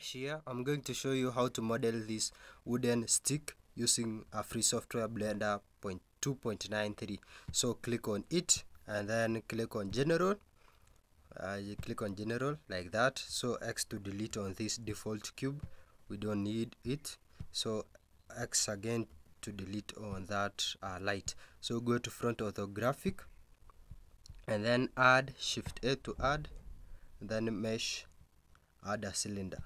Here I'm going to show you how to model this wooden stick using a free software blender 2.93 so click on it and then click on general. Uh, you click on general like that. So X to delete on this default cube. We don't need it. So X again to delete on that uh, light. So go to front orthographic and then add shift A to add then mesh add a cylinder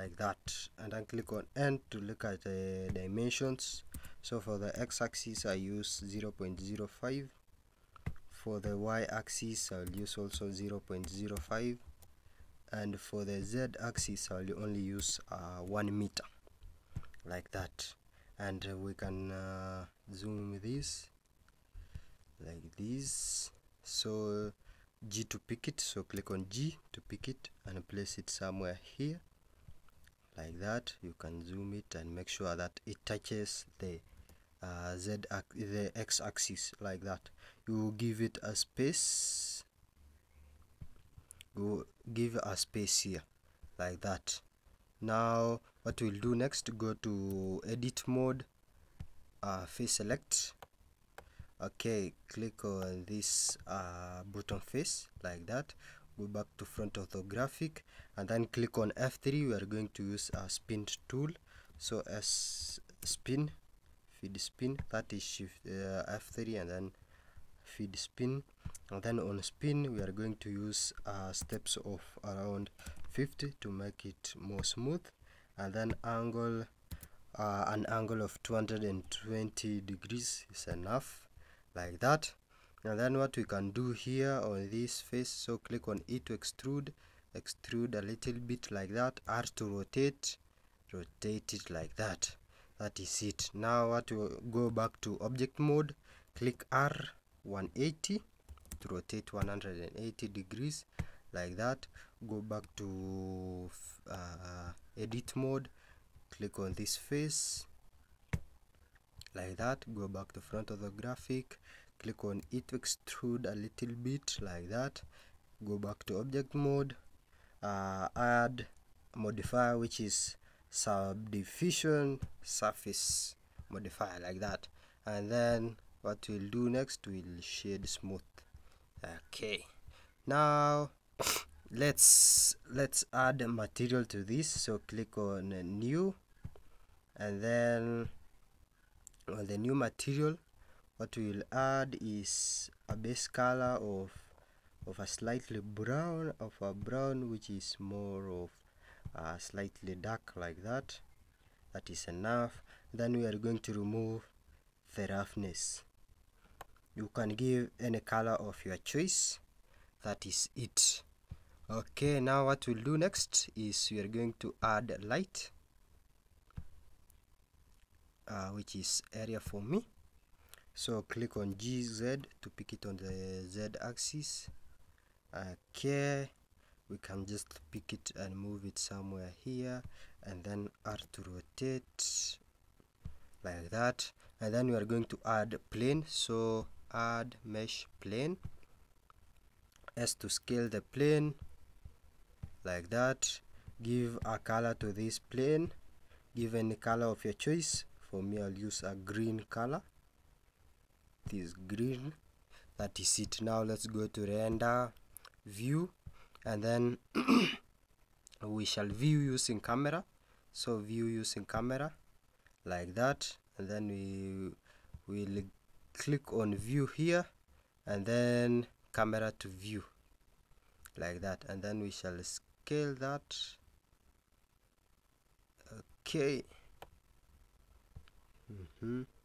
like that and then click on N to look at the dimensions. So for the x-axis I use 0.05 for the y-axis I'll use also 0.05 and for the z-axis I'll only use uh, 1 meter like that. And we can uh, zoom this like this. So G to pick it so click on G to pick it and place it somewhere here like that you can zoom it and make sure that it touches the uh, z the x-axis like that. You give it a space go give a space here like that. Now what we'll do next go to edit mode uh, face select. Okay click on this uh, bottom face like that go back to front orthographic and then click on F3 we are going to use a spin tool. So S spin feed spin that is shift uh, F3 and then feed spin. And then on spin we are going to use uh, steps of around 50 to make it more smooth. And then angle uh, an angle of 220 degrees is enough like that and then what we can do here on this face so click on E to extrude extrude a little bit like that R to rotate rotate it like that. That is it. Now what to go back to object mode click R 180 to rotate 180 degrees like that. Go back to uh, edit mode click on this face like that. Go back to front orthographic click on it extrude a little bit like that. Go back to object mode. Uh, add modifier which is subdivision surface. Modifier like that. And then what we'll do next we'll shade smooth. Okay. Now let's let's add material to this. So click on new. And then on the new material what we'll add is a base color of of a slightly brown of a brown which is more of uh, slightly dark like that. That is enough. Then we are going to remove the roughness. You can give any color of your choice. That is it. Okay now what we'll do next is we are going to add light uh, which is area for me so click on GZ to pick it on the Z axis. Uh, okay we can just pick it and move it somewhere here and then R to rotate like that. And then we are going to add plane. So add mesh plane. S to scale the plane like that. Give a color to this plane. Give any color of your choice. For me I'll use a green color this green that is it. Now let's go to render view and then we shall view using camera. So view using camera like that and then we will click on view here and then camera to view like that. And then we shall scale that. Okay. Mm -hmm.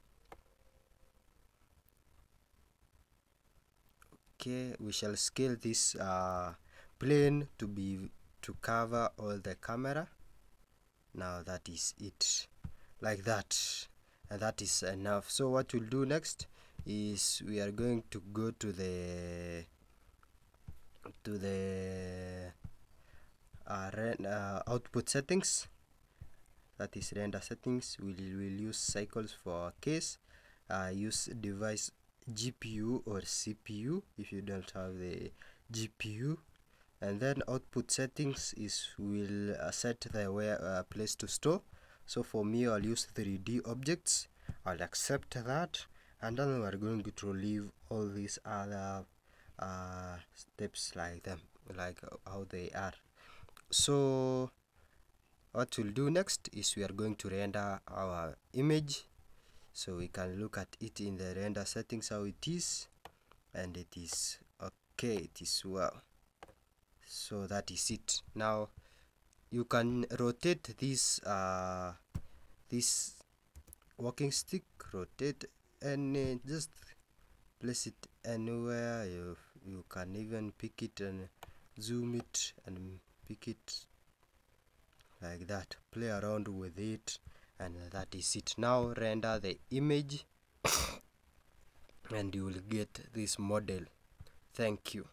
Okay we shall scale this uh, plane to be to cover all the camera. Now that is it. Like that. And that is enough. So what we'll do next is we are going to go to the to the uh, uh, output settings. That is render settings. We will we'll use cycles for case. Uh, use device GPU or CPU if you don't have the GPU and then output settings is will uh, set the where uh, place to store. So for me I'll use 3d objects. I'll accept that. And then we're going to leave all these other uh, steps like them like how they are. So what we'll do next is we are going to render our image so we can look at it in the render settings how it is and it is okay it is well. So that is it. Now you can rotate this uh, this walking stick rotate and just place it anywhere. You you can even pick it and zoom it and pick it like that. Play around with it and that is it. Now render the image and you will get this model. Thank you